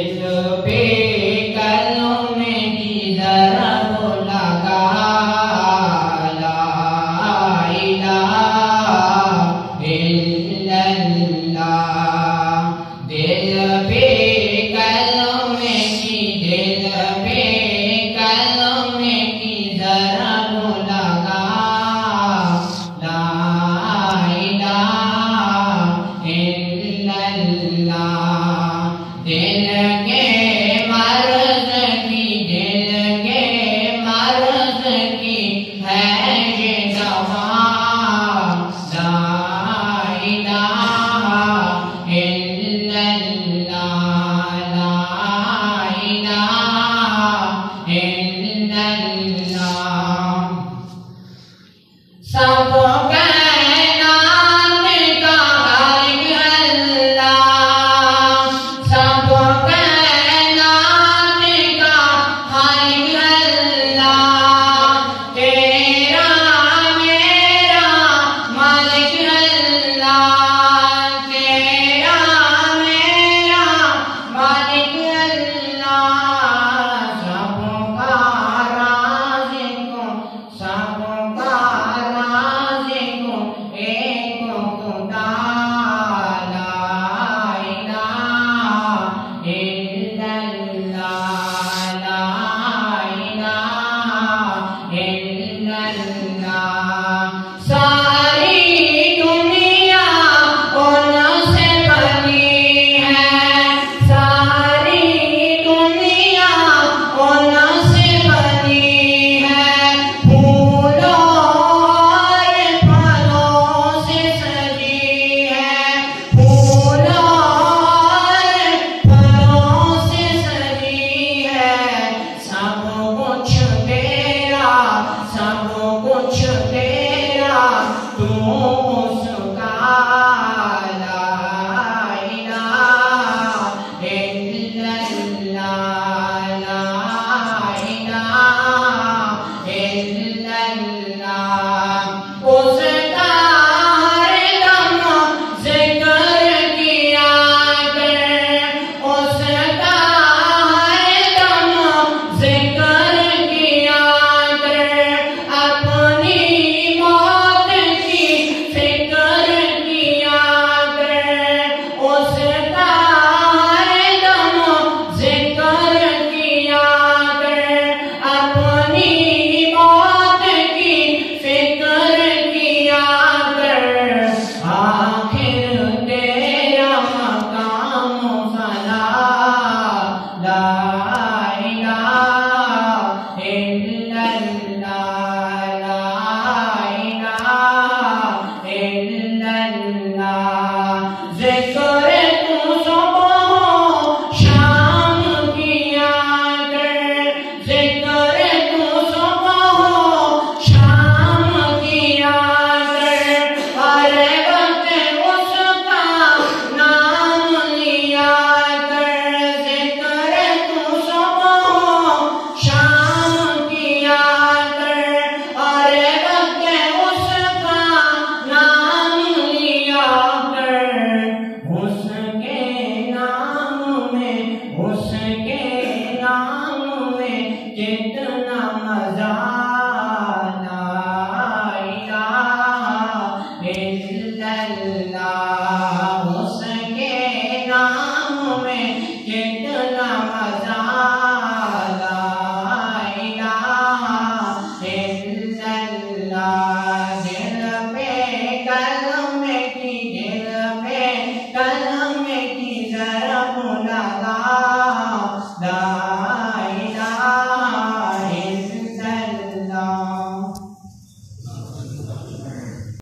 It Yeah. and कितना मज़ा ला इलाहा